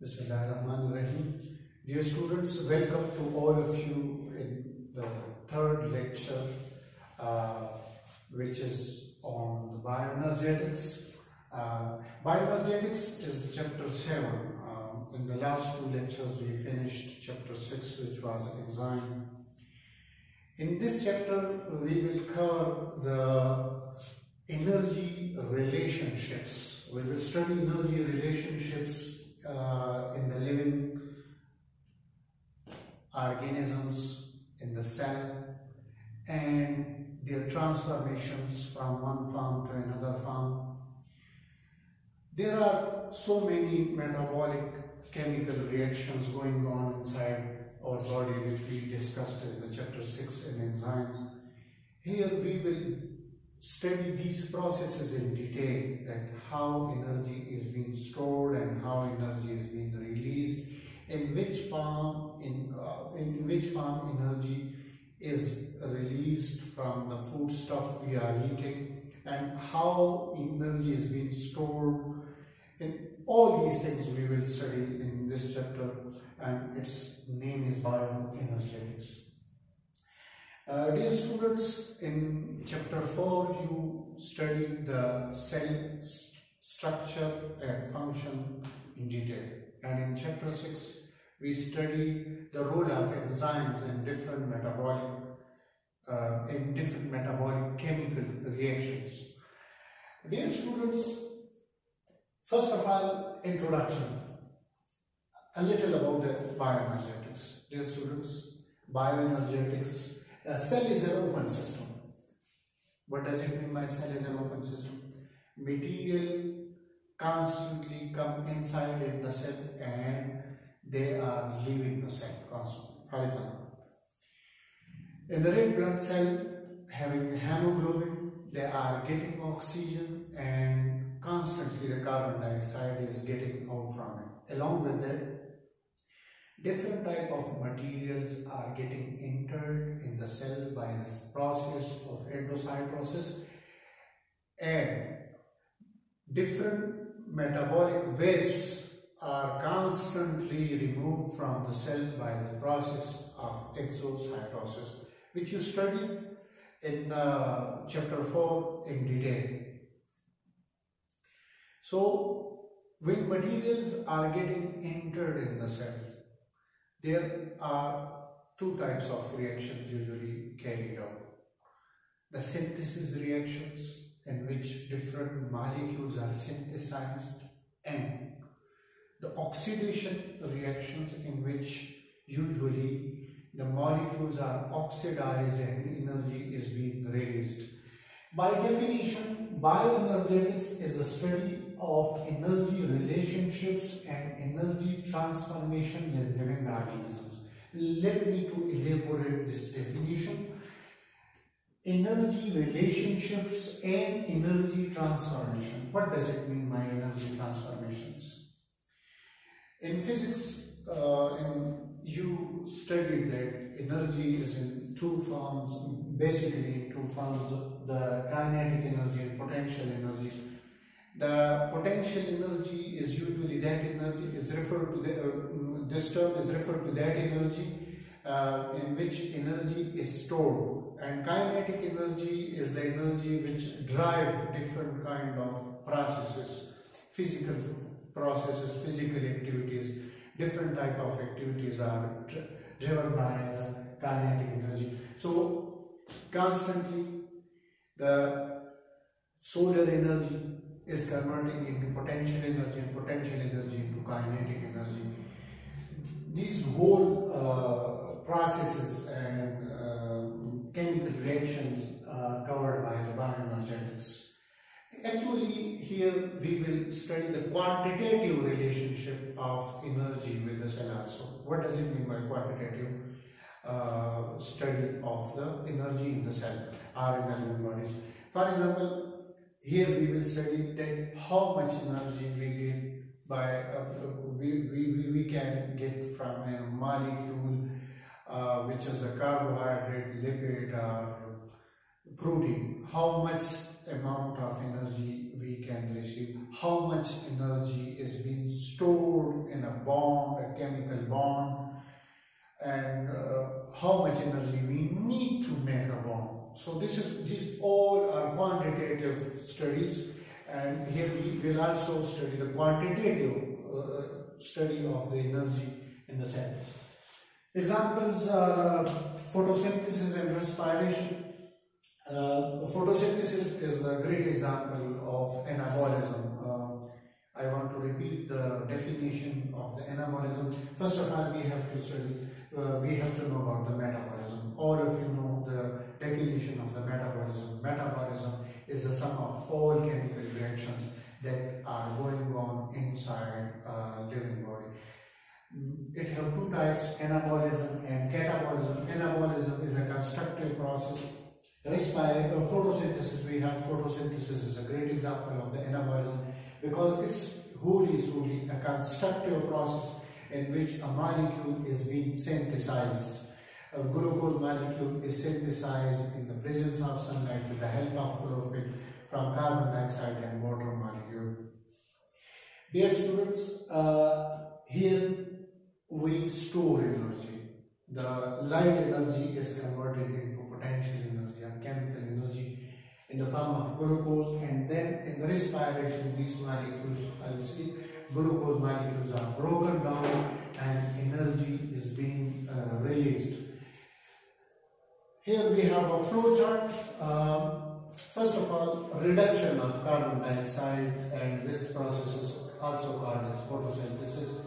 Bismillahirrahmanirrahim. Dear students, welcome to all of you in the third lecture, uh, which is on bioenergetics. Uh, bioenergetics is chapter 7. Um, in the last two lectures, we finished chapter 6, which was enzyme. In this chapter, we will cover the energy relationships. We will study energy relationships uh, in the living organisms in the cell and their transformations from one form to another form. There are so many metabolic chemical reactions going on inside our body which we discussed in the chapter 6 in enzymes. Here we will study these processes in detail that how energy is being stored and how energy is being released in which form in, uh, in which form energy is released from the food stuff we are eating and how energy is being stored. In all these things we will study in this chapter and its name is bioenergetics uh, dear students, in chapter 4 you studied the cell st structure and function in detail and in chapter 6 we studied the role of enzymes in different metabolic uh, in different metabolic chemical reactions. Dear students, first of all introduction, a little about the bioenergetics. Dear students, bioenergetics a cell is an open system. What does it mean by cell is an open system? Material constantly come inside in the cell and they are leaving the cell constantly. For example, in the red blood cell having hemoglobin, they are getting oxygen and constantly the carbon dioxide is getting out from it. Along with that, different type of materials are getting entered in the cell by this process of endocytosis and different metabolic wastes are constantly removed from the cell by the process of exocytosis which you studied in uh, chapter 4 in detail. So when materials are getting entered in the cell there are two types of reactions usually carried out. The synthesis reactions in which different molecules are synthesized and the oxidation reactions in which usually the molecules are oxidized and energy is being released. By definition, bioenergetics is the study of energy relationships and energy transformations in living organisms. Let me to elaborate this definition. Energy relationships and energy transformation. What does it mean by energy transformations? In physics, uh, in, you studied that energy is in two forms, basically in two forms, the kinetic energy and potential energy the potential energy is usually that energy is referred to the, uh, this term is referred to that energy uh, in which energy is stored and kinetic energy is the energy which drive different kind of processes, physical processes, physical activities, different type of activities are driven by kinetic energy. So constantly the solar energy is converting into potential energy and potential energy into kinetic energy. These whole uh, processes and uh, chemical reactions are covered by the bioenergetics. Actually, here we will study the quantitative relationship of energy with the cell also. What does it mean by quantitative? Uh, study of the energy in the cell or in living bodies. For example, here we will study that how much energy we get by uh, we, we, we can get from a molecule uh, which is a carbohydrate, lipid or protein. How much amount of energy we can receive, how much energy is being stored in a bond, a chemical bond, and uh, how much energy we need to make a bond. So this is these all are quantitative studies, and here we will also study the quantitative uh, study of the energy in the cell. Examples are uh, photosynthesis and respiration. Uh, photosynthesis is a great example of anabolism. Uh, I want to repeat the definition of the anabolism. First of all, we have to study, uh, we have to know about the metabolism. All of you know definition of the metabolism. Metabolism is the sum of all chemical reactions that are going on inside a living body. It have two types, anabolism and catabolism. Anabolism is a constructive process. Respire, uh, photosynthesis, we have photosynthesis is a great example of the anabolism because it's wholly solely a constructive process in which a molecule is being synthesized. A glucose molecule is synthesized in the presence of sunlight with the help of chlorophyll from carbon dioxide and water molecule. Dear students, uh, here we store energy. The light energy is converted into potential energy and chemical energy in the form of glucose and then in the respiration these molecules, I'll see, glucose molecules are broken down and energy is being uh, released. Here we have a flow chart. Um, first of all, reduction of carbon dioxide and this process is also called as photosynthesis.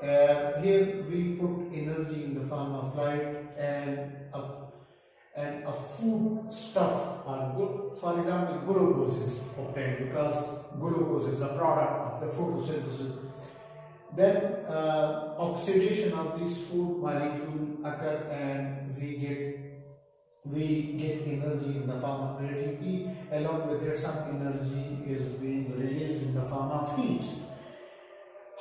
Uh, here we put energy in the form of light and a, and a food stuff or good, for example glucose is obtained because glucose is a product of the photosynthesis. Then uh, oxidation of this food molecule occur and we get we get energy in the form of ATP along with there some energy is being released in the form of heat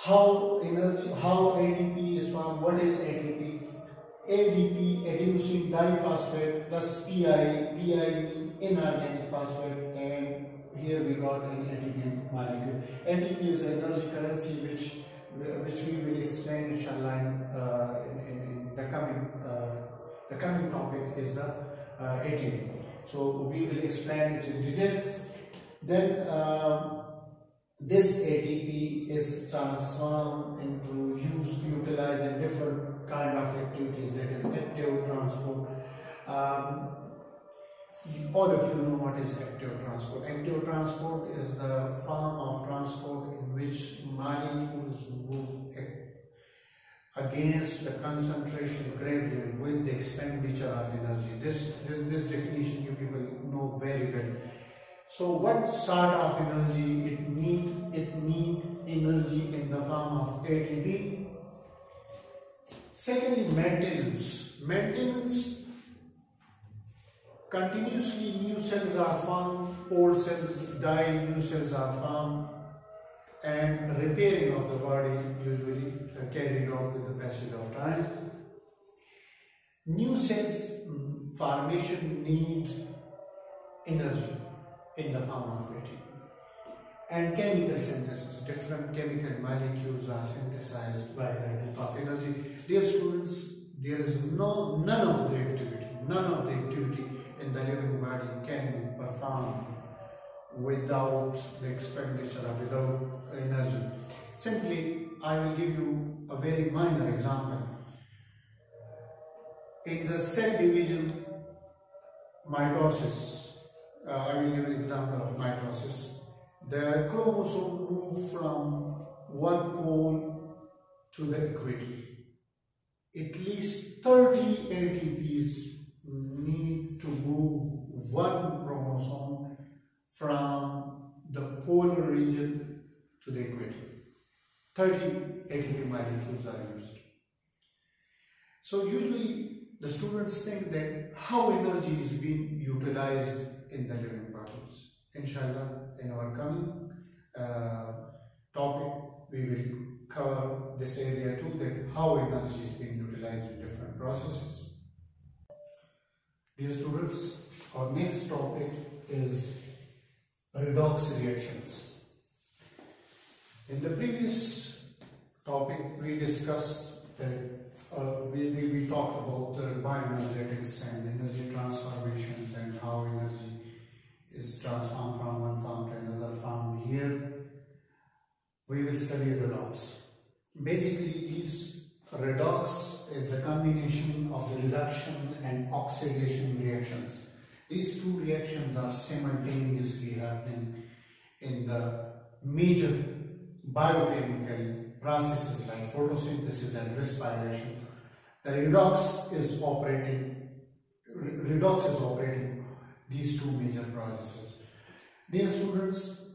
how energy, how ATP is formed, what is ATP? ADP, adenosine diphosphate plus PI, PI inorganic phosphate and here we got an ATP molecule. ATP is an energy currency which which we will explain inshallah in, uh, in, in the coming uh, the coming topic is the uh, ATP. So we will explain it in detail. Then um, this ATP is transformed into use, utilized in different kind of activities that is active transport. Um, all of you know what is active transport. Active transport is the form of transport in which molecules move against the concentration gradient with the expenditure of energy. This, this, this definition you people know very well. So what sort of energy it need? It need energy in the form of ATP. Secondly, maintenance. Maintenance, continuously new cells are formed, old cells die, new cells are formed and repairing of the body usually carried out with the passage of time. New cells mm, formation needs energy in the form of ATP. And chemical synthesis, different chemical molecules are synthesized by the help of energy. Dear students, there is no none of the activity, none of the activity in the living body can be performed without the expenditure or without energy. Simply, I will give you a very minor example. In the cell division mitosis, uh, I will give an example of mitosis. The chromosome move from one pole to the equator. At least 30 ATPs need to move one chromosome from the polar region to the equator. 30 ATP molecules are used. So usually the students think that how energy is being utilized in the living particles. Inshallah, in our coming uh, topic, we will cover this area too, that how energy is being utilized in different processes. Dear students, our next topic is redox reactions. In the previous topic we discussed that uh, we, we, talked about the bioenergetics and energy transformations and how energy is transformed from one form to another form. Here we will study redox. Basically these redox is a combination of the reduction and oxidation reactions. These two reactions are simultaneously happening in the major biochemical processes like photosynthesis and respiration. The redox is operating, redox is operating these two major processes. Dear students,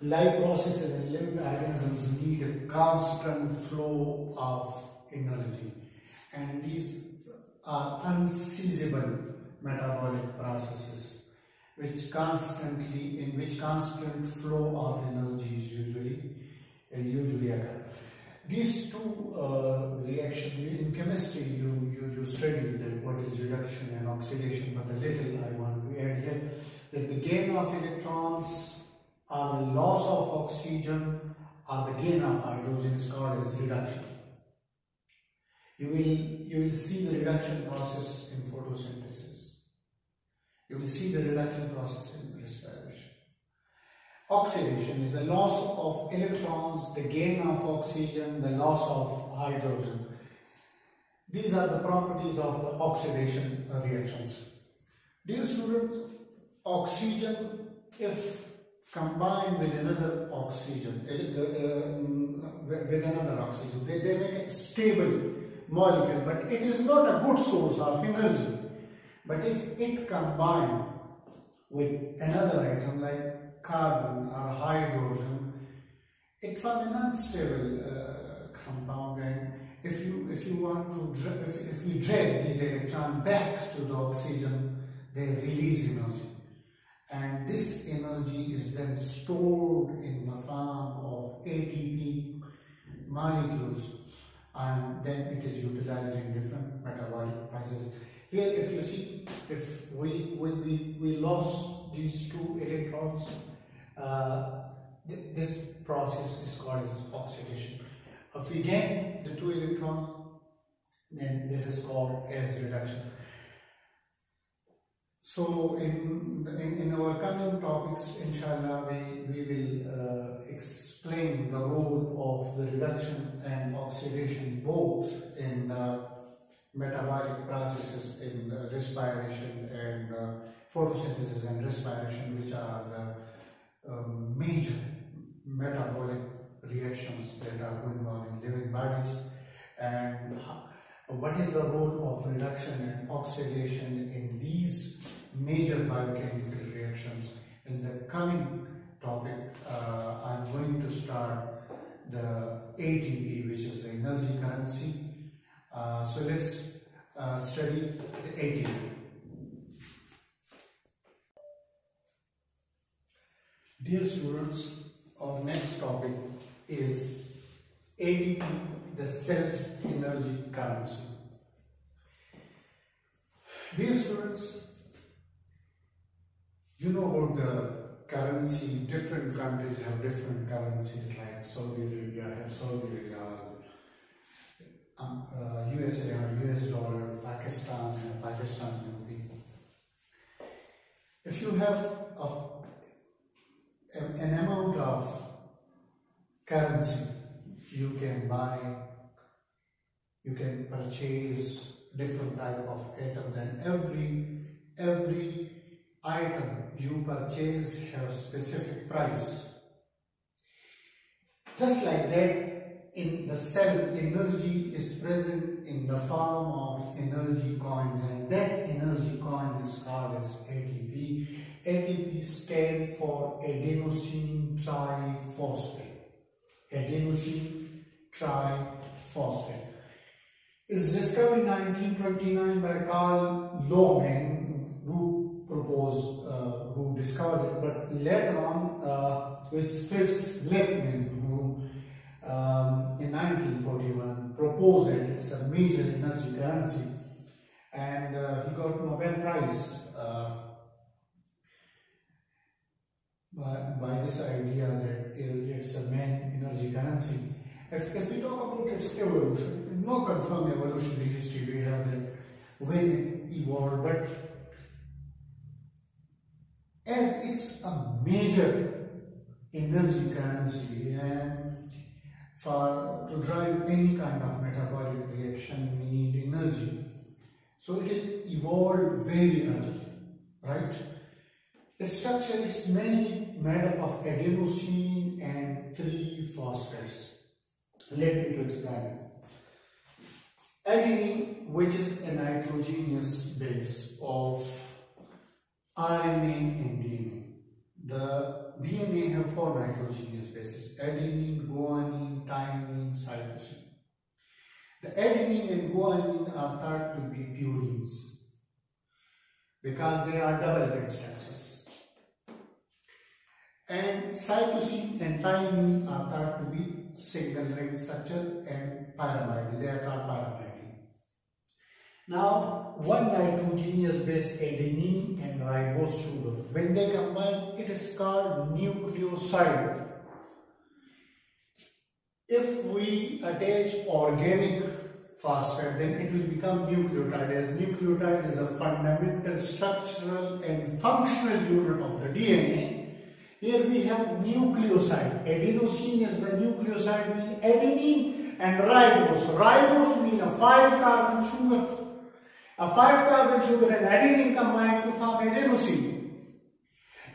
life processes and living organisms need a constant flow of energy and these are unseizable metabolic processes which constantly in which constant flow of energy is usually uh, usually occur. These two uh, reactions in chemistry you, you you study that what is reduction and oxidation, but a little I want to add here that the gain of electrons or the loss of oxygen or the gain of hydrogen is called as reduction. You will you will see the reduction process in photosynthesis. You will see the reduction process in respiration. Oxidation is the loss of electrons, the gain of oxygen, the loss of hydrogen. These are the properties of the oxidation reactions. Dear students, oxygen if combined with another oxygen, uh, uh, with another oxygen, they, they make a stable molecule, but it is not a good source of energy. But if it combined with another item like carbon or hydrogen, it forms an unstable uh, compound. And if you if you want to if, if we drag these electrons back to the oxygen they release energy. And this energy is then stored in the form of ATP molecules. And then it is utilized in different metabolic processes. Here if you see if we we, we, we lost these two electrons uh, th this process is called as oxidation. If we gain the two electron, then this is called as reduction. So in, in, in our coming topics, inshallah, we, we will uh, explain the role of the reduction and oxidation both in metabolic processes in respiration and uh, photosynthesis and respiration, which are the um, major metabolic reactions that are going on in living bodies. And what is the role of reduction and oxidation in these major biochemical reactions? In the coming topic uh, I'm going to start the ATP which is the energy currency uh, so let's uh, study the ATP Dear students, our next topic is ATP, the cell's energy currency. Dear students, you know about the currency, different countries have different currencies like Saudi Arabia have Saudi um, uh, USA have US dollar, Pakistan have Pakistan If you have a an amount of currency you can buy you can purchase different type of items and every every item you purchase have specific price. Just like that in the cell energy is present in the form of energy coins and that energy coin is called as ATP ATP stands for adenosine triphosphate. Adenosine triphosphate. It was discovered in 1929 by Karl Lohmann, who proposed, uh, who discovered it, but later on uh, it was Fritz who um, in 1941 proposed it. It's a major energy currency, and uh, he got Nobel Prize. Uh, by, by this idea that it's a main energy currency. if, if we talk about its evolution, no confirmed evolutionary history we have that when it evolved, but as it's a major energy currency and for to drive any kind of metabolic reaction we need energy. So it is evolved very early right? Its structure is mainly made up of adenosine and three phosphates. Let me to explain. Adenine which is a nitrogenous base of RNA and DNA. The DNA have four nitrogenous bases, adenine, guanine, thymine, cytosine. The adenine and guanine are thought to be purines because they are double ring structures. And cytosine and thymine are thought to be single ring structure and pyrimide. They are called. Now, one nitrogenous base adenine and ribose sugar, when they combine, it is called nucleoside. If we attach organic phosphate, then it will become nucleotide as nucleotide is a fundamental structural and functional unit of the DNA. Here we have nucleoside. Adenosine is the nucleoside mean adenine and ribose. Ribose mean a 5 carbon sugar a 5 carbon sugar and adenine combine to form adenosine.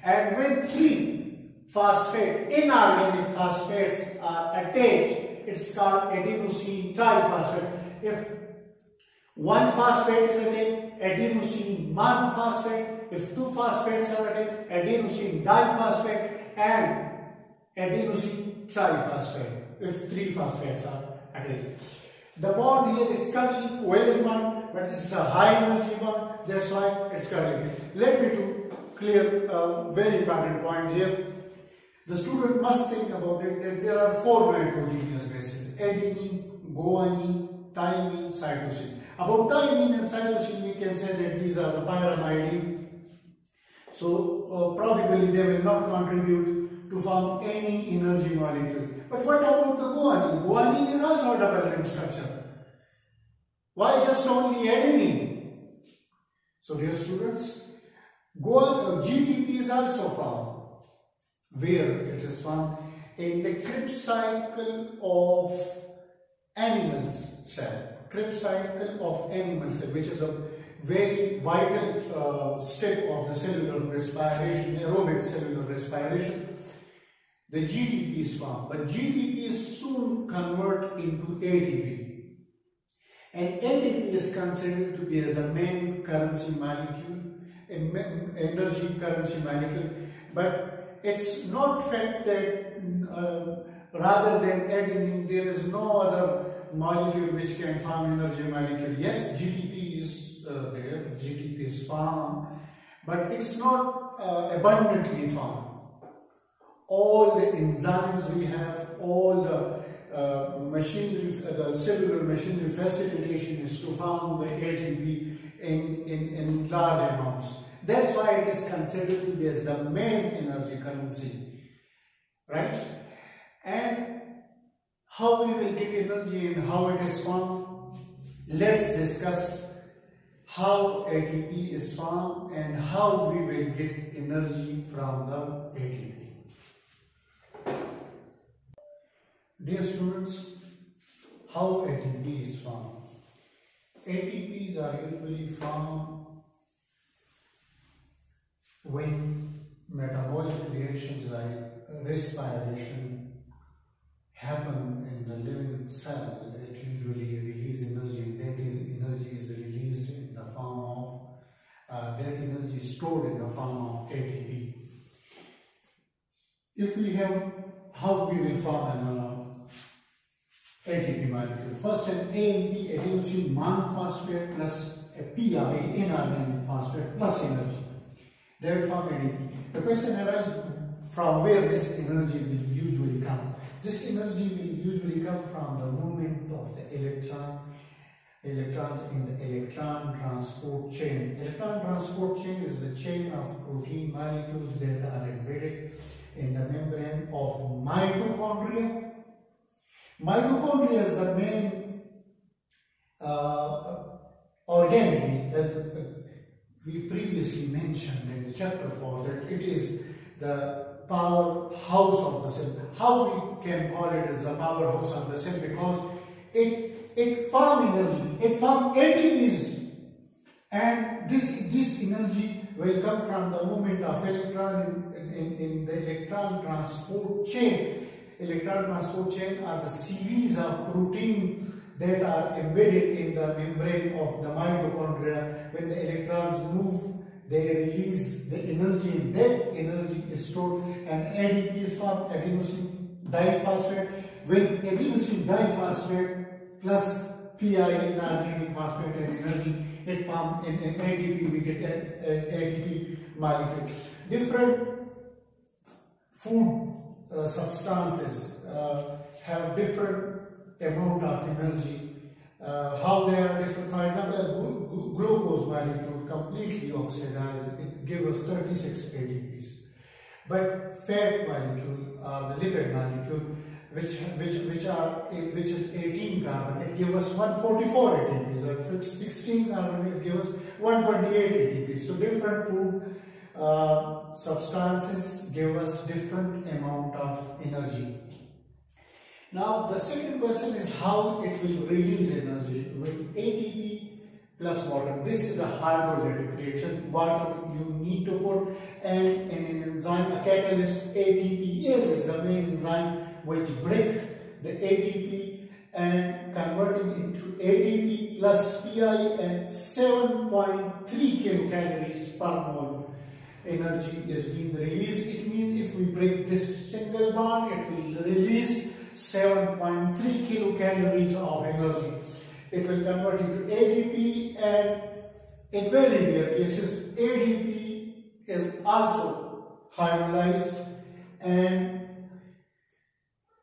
And when three phosphate, inorganic phosphates are attached, it's called adenosine triphosphate. If one phosphate is attached, adenosine monophosphate. If two phosphates are attached, adenosine diphosphate and adenosine triphosphate. If three phosphates are attached. The bond here is currently covalent bond but it's a high energy one, that's why it's curling. Let me to clear a very important point here. The student must think about it that there are four nitrogenous bases, adenine, guanine, thymine, cytosine. About thymine and cytosine we can say that these are the pyrimidine. So uh, probably they will not contribute to form any energy molecule. But what about the guanine? Guanine is also a double ring structure. Why just only adenine? So dear students, Goa, uh, GTP is also found. Where it is found? In the Krebs cycle of animals cell. Krebs cycle of animal cell, which is a very vital uh, step of the cellular respiration, aerobic cellular respiration. The GTP is found, but GTP is soon converted into ATP. And ATP is considered to be as the main currency molecule, energy currency molecule, but it's not fact that uh, rather than adenine, there is no other molecule which can form energy molecule. Yes, GTP is uh, there, GTP is formed, but it's not uh, abundantly formed. All the enzymes we have, all the uh, machinery, the cellular machinery facilitation is to form the ATP in, in, in large amounts. That's why it is considered to be as the main energy currency. Right? And how we will get energy and how it is formed, let's discuss how ATP is formed and how we will get energy from the ATP. Dear students, how ATP is formed? ATPs are usually formed when metabolic reactions like respiration happen in the living cell. It usually releases energy that energy is released in the form of, uh, that energy is stored in the form of ATP. If we have, how we will form an uh, ATP molecule. First an AMP adenosine monophosphate plus a PI inorganic phosphate plus energy. They will form ADP. The question arises from where this energy will usually come. This energy will usually come from the movement of the electron electrons in the electron transport chain. Electron transport chain is the chain of protein molecules that are embedded in the membrane of mitochondria Mitochondria is the main uh, organ, as we previously mentioned in the chapter 4, that it is the powerhouse of the cell. How we can call it as the powerhouse of the cell because it, it farm energy, it farm ATPs and this, this energy will come from the movement of electron in, in, in the electron transport chain. Electron transport chain are the series of protein that are embedded in the membrane of the mitochondria. When the electrons move, they release the energy and that energy is stored and ADP is formed adenosine diphosphate. When adenosine diphosphate plus PI inorganic phosphate and energy, it forms in ADP, we get ADP molecule. Different food uh, substances uh, have different amount of energy. Uh, how they are different, for example, glucose molecule completely oxidized, it gives us 36 ADPs. But fat molecule, uh, the lipid molecule, which which which are which is 18 carbon, it gives us 144 ATPs. If it's 16 carbon, it gives us 128 ATPs. So different food uh, substances give us different amount of energy. Now the second question is how it will release energy with ATP plus water. This is a hydrolytic reaction. Water you need to put and in an enzyme, a catalyst ATPase is the main enzyme which breaks the ATP and converting into ATP plus PI and 7.3 kilocalories per mole energy is being released. It means if we break this single bond, it will release 7.3 kilocalories of energy. It will convert into ADP and in very rare cases, ADP is also hydrolyzed and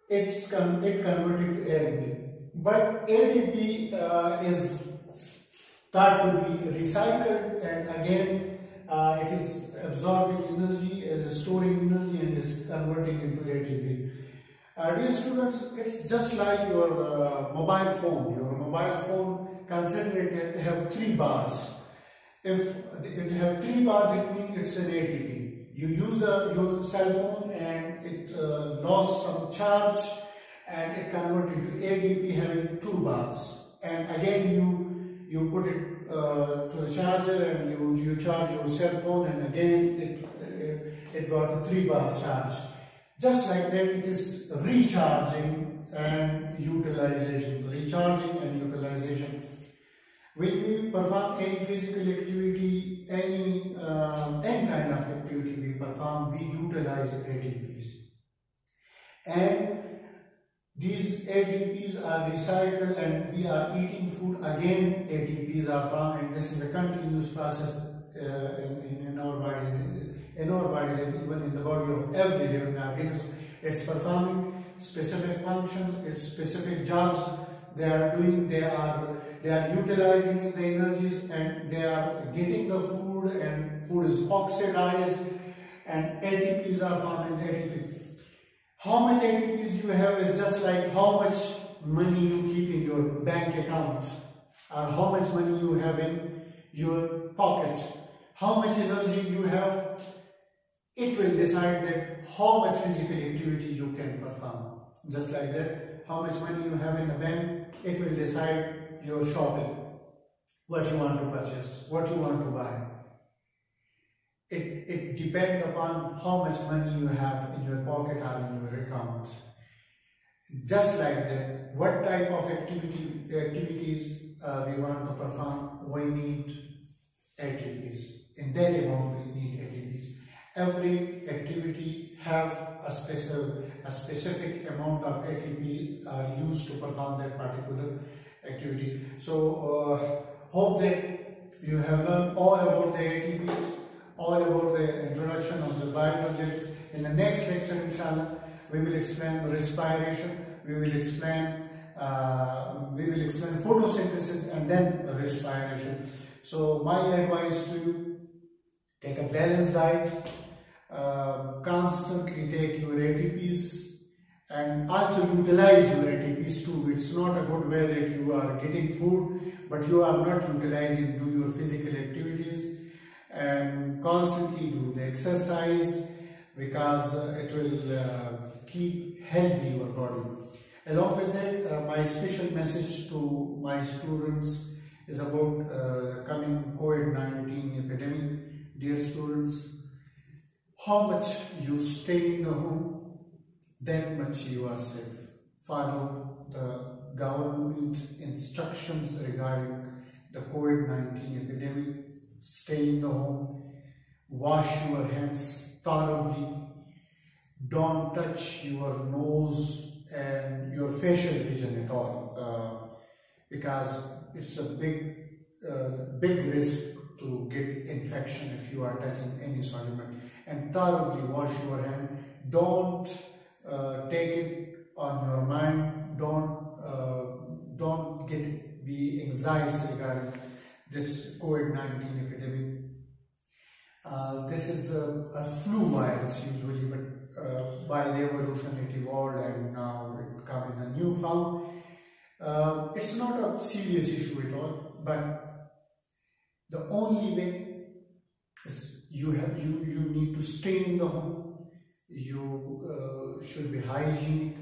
it's con it converted to ADP. But ADP uh, is thought to be recycled and again uh, it is absorbing energy, is storing energy and is converting into ATP. Uh, dear students, it's just like your uh, mobile phone. Your mobile phone, it have three bars. If it have three bars, it means it's an ATP. You use uh, your cell phone and it uh, lost some charge and it converted to ADP having two bars. And again, you you put it uh, to the charger and you, you charge your cell phone and again it, uh, it got three bar charge. Just like that it is recharging and utilization, recharging and utilization. When we perform any physical activity, any, uh, any kind of activity we perform, we utilize ATPs. And these ADPs are recycled and we are eating food again. ADPs are formed and this is a continuous process uh, in, in, our body in our bodies and even in the body of every living organism. It's performing specific functions its specific jobs. They are doing they are they are utilizing the energies and they are getting the food and food is oxidized and ADPs are formed in ADP how much ATPs you have is just like how much money you keep in your bank account or how much money you have in your pocket. How much energy you have, it will decide that how much physical activity you can perform. Just like that, how much money you have in the bank, it will decide your shopping, what you want to purchase, what you want to buy it, it depends upon how much money you have your pocket or in your account. Just like that, what type of activity activities uh, we want to perform, we need ATPs. In that amount, we need ATPs. Every activity have a special, a specific amount of ATP uh, used to perform that particular activity. So, uh, hope that you have learned all about the ATPs all about the introduction of the bioenergy. In the next lecture, inshallah, we will explain respiration, we will explain uh, we will explain photosynthesis and then respiration. So my advice to you, take a balanced diet, uh, constantly take your ATPs and also utilize your ATPs too. It's not a good way that you are getting food but you are not utilizing do your physical activities and constantly do the exercise because it will uh, keep healthy your body. Along with that, uh, my special message to my students is about uh, coming COVID-19 epidemic. Dear students, how much you stay in the home, that much you are safe. Follow the government instructions regarding the COVID-19 epidemic. Stay in the home, wash your hands thoroughly, don't touch your nose and your facial region at all uh, because it's a big uh, big risk to get infection if you are touching any solvent. And thoroughly wash your hand. Don't uh, take it on your mind. Don't uh, don't get be anxious regarding this covid-19 epidemic uh, this is a, a, flu virus usually but uh, by the evolution it evolved and now it come in a new form uh, it's not a serious issue at all, but the only way is you have you you need to stay in the home. You uh, should be hygienic.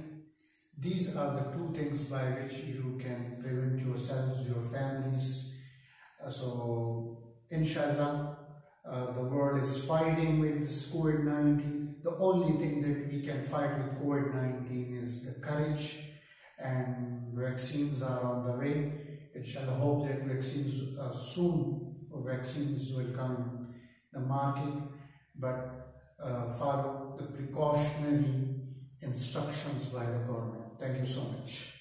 These are the two things by which you can prevent yourselves, your families. Uh, so, inshallah, uh, the world is fighting with this COVID-19. The only thing that we can fight with COVID-19 is the courage and vaccines are on the way. It shall hope that vaccines uh, soon vaccines will come in the market, but uh, follow the precautionary instructions by the government. Thank you so much.